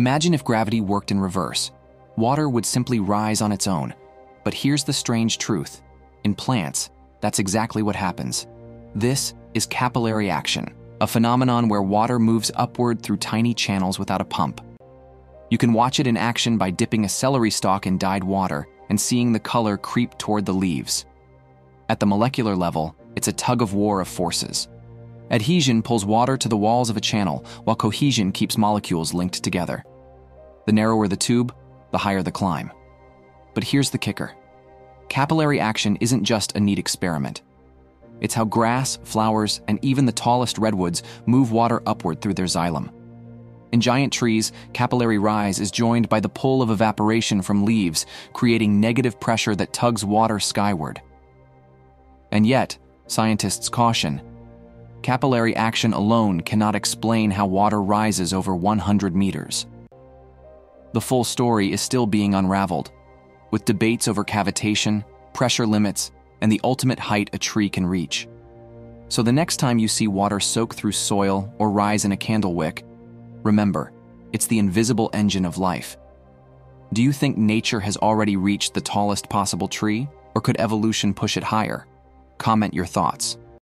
Imagine if gravity worked in reverse. Water would simply rise on its own. But here's the strange truth. In plants, that's exactly what happens. This is capillary action, a phenomenon where water moves upward through tiny channels without a pump. You can watch it in action by dipping a celery stalk in dyed water and seeing the color creep toward the leaves. At the molecular level, it's a tug of war of forces. Adhesion pulls water to the walls of a channel, while cohesion keeps molecules linked together. The narrower the tube, the higher the climb. But here's the kicker capillary action isn't just a neat experiment. It's how grass, flowers, and even the tallest redwoods move water upward through their xylem. In giant trees, capillary rise is joined by the pull of evaporation from leaves, creating negative pressure that tugs water skyward. And yet, scientists caution capillary action alone cannot explain how water rises over 100 meters. The full story is still being unraveled, with debates over cavitation, pressure limits, and the ultimate height a tree can reach. So the next time you see water soak through soil or rise in a candle wick, remember, it's the invisible engine of life. Do you think nature has already reached the tallest possible tree, or could evolution push it higher? Comment your thoughts.